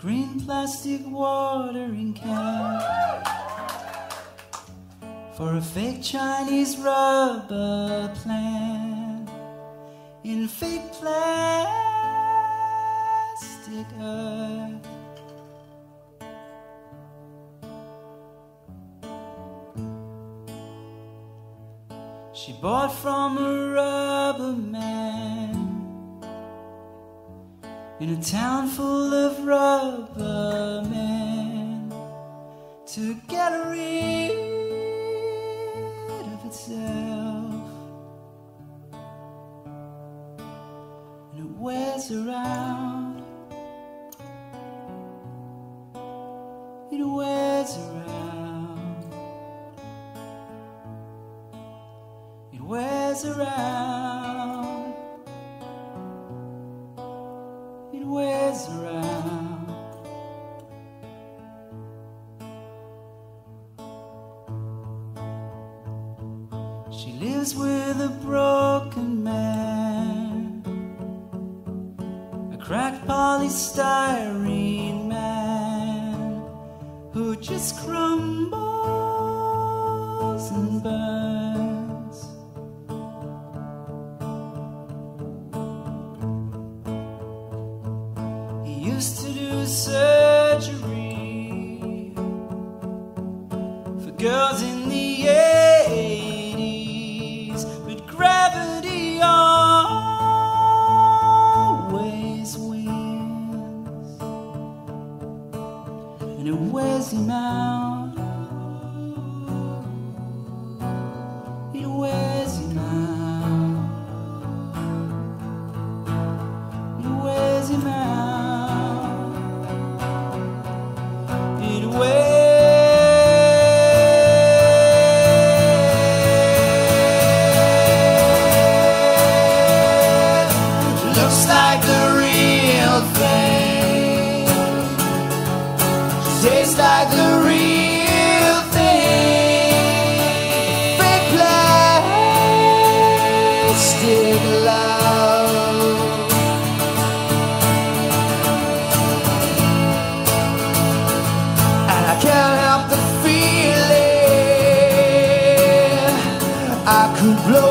green plastic watering can for a fake Chinese rubber plant in fake plastic earth. She bought from a rubber man in a town full of rubber men to get rid of itself. And it wears around, it wears around, it wears around, wears around. She lives with a broken man, a cracked polystyrene man who just crumbles and burns. Used to do surgery for girls in the 80s, but gravity always wins, and it wears him out. Tastes like the real thing. Fake plastic love. And I can't help the feeling I could blow